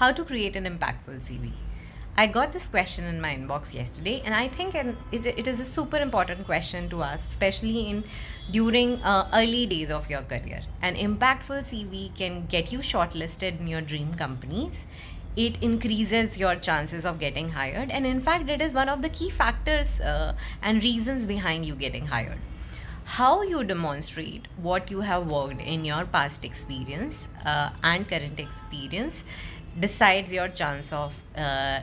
how to create an impactful CV. I got this question in my inbox yesterday, and I think it is a super important question to ask, especially in during uh, early days of your career. An impactful CV can get you shortlisted in your dream companies. It increases your chances of getting hired, and in fact, it is one of the key factors uh, and reasons behind you getting hired. How you demonstrate what you have worked in your past experience uh, and current experience decides your chance of uh,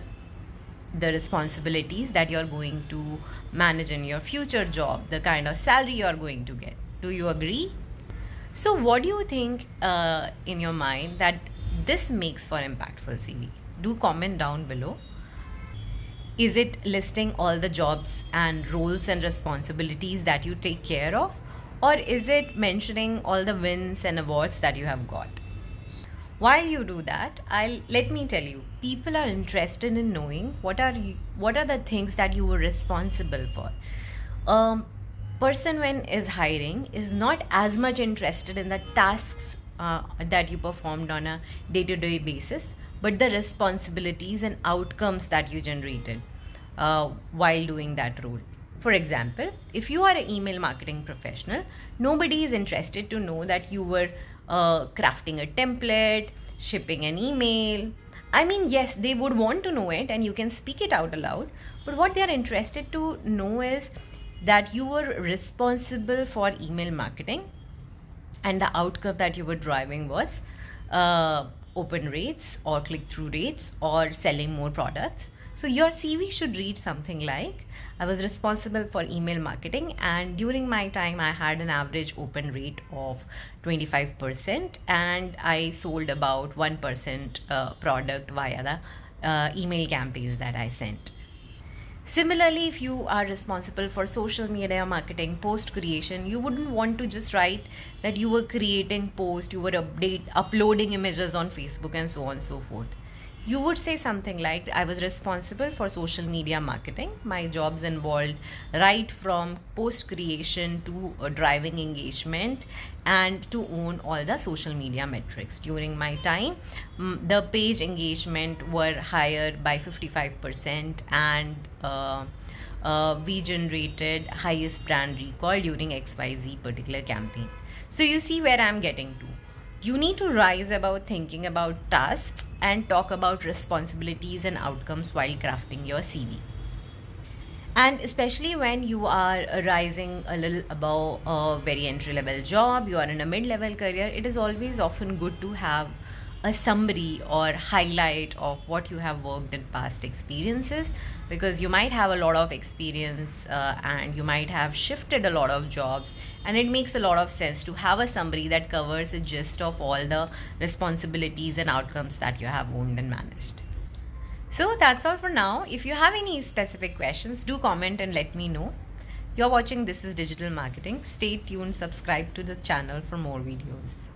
the responsibilities that you're going to manage in your future job, the kind of salary you're going to get. Do you agree? So, what do you think uh, in your mind that this makes for impactful CV? Do comment down below. Is it listing all the jobs and roles and responsibilities that you take care of? Or is it mentioning all the wins and awards that you have got? While you do that? I'll let me tell you. People are interested in knowing what are you what are the things that you were responsible for. Um person when is hiring is not as much interested in the tasks uh, that you performed on a day-to-day basis but the responsibilities and outcomes that you generated uh, while doing that role. For example if you are an email marketing professional nobody is interested to know that you were uh, crafting a template, shipping an email. I mean, yes, they would want to know it and you can speak it out aloud, but what they are interested to know is that you were responsible for email marketing and the outcome that you were driving was uh, open rates or click through rates or selling more products. So your CV should read something like I was responsible for email marketing, and during my time, I had an average open rate of 25%, and I sold about 1% uh, product via the uh, email campaigns that I sent. Similarly, if you are responsible for social media marketing, post creation, you wouldn't want to just write that you were creating posts, you were update uploading images on Facebook and so on and so forth you would say something like i was responsible for social media marketing. My jobs involved right from post creation to uh, driving engagement and to own all the social media metrics. During my time um, the page engagement were higher by 55% and uh, uh, we generated highest brand recall during xyz particular campaign. So you see where i'm getting to. You need to rise above thinking about tasks and talk about responsibilities and outcomes while crafting your CV. And especially when you are rising a little above a very entry level job, you are in a mid level career, it is always often good to have a summary or highlight of what you have worked in past experiences because you might have a lot of experience uh, and you might have shifted a lot of jobs and it makes a lot of sense to have a summary that covers a gist of all the responsibilities and outcomes that you have owned and managed. So that's all for now. If you have any specific questions do comment and let me know. You're watching this is digital marketing. Stay tuned subscribe to the channel for more videos